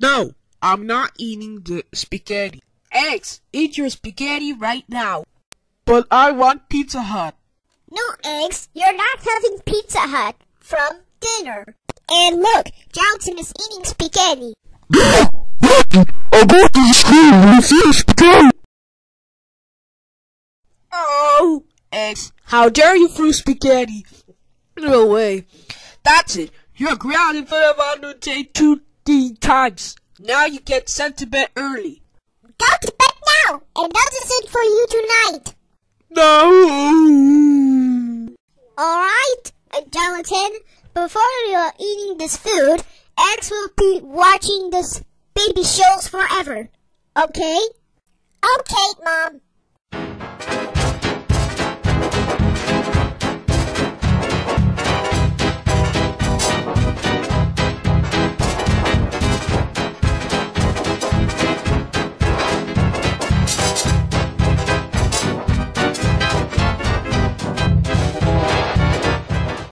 No, I'm not eating the spaghetti. X, eat your spaghetti right now. But I want Pizza Hut. No, X, you're not having Pizza Hut from dinner. And look, Johnson is eating spaghetti. I got to school with you spaghetti. Oh, X, how dare you throw spaghetti? No way. That's it. You're grounded for the day two D times. Now you get sent to bed early. Go to bed now, and that's it for you tonight. No. Alright, uh, Jonathan, before you're eating this food, X will be watching this baby shows forever. Okay? Okay, Mom.